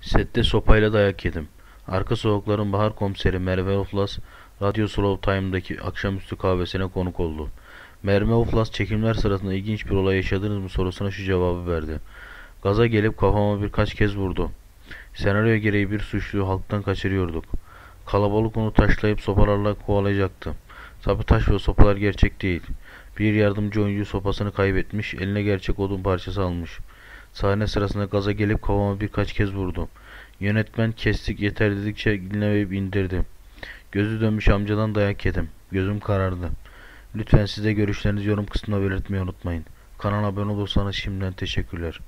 Sette sopayla dayak yedim. Arka Sokakların Bahar Komiseri Merve Oflas, Radyo Slow Time'daki akşamüstü kahvesine konuk oldu. Merve Oflas çekimler sırasında ilginç bir olay yaşadınız mı sorusuna şu cevabı verdi. Gaza gelip kafama birkaç kez vurdu. Senaryo gereği bir suçluyu halktan kaçırıyorduk. Kalabalık onu taşlayıp sopalarla kovalayacaktı. Tabi taş ve sopalar gerçek değil. Bir yardımcı oyuncu sopasını kaybetmiş, eline gerçek odun parçası almış. Sahne sırasında gaza gelip kafama birkaç kez vurdu. Yönetmen kestik yeter dedikçe dinlemeyip indirdi. Gözü dönmüş amcadan dayak yedim. Gözüm karardı. Lütfen siz de görüşlerinizi yorum kısmına belirtmeyi unutmayın. Kanala abone olursanız şimdiden teşekkürler.